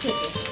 特别。